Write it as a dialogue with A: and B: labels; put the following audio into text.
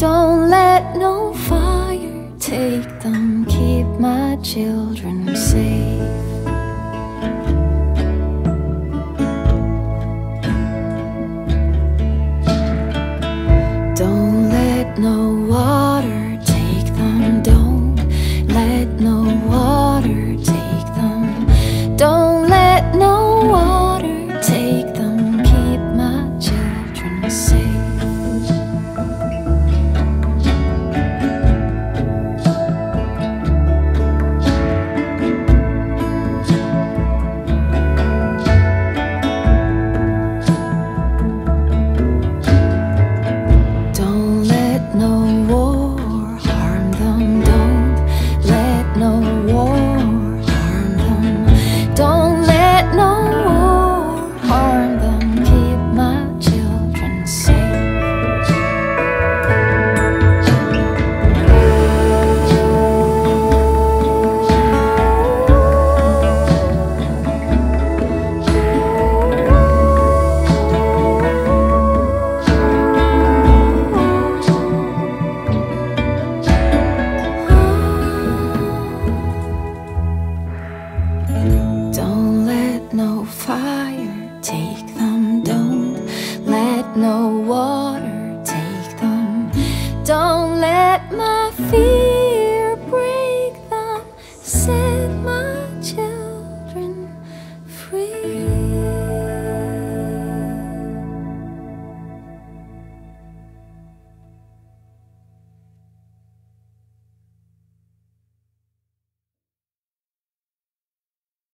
A: Don't let no fire take them. Children safe. Don't let no water Don't let no fire take them. Don't let no water take them. Don't let my fear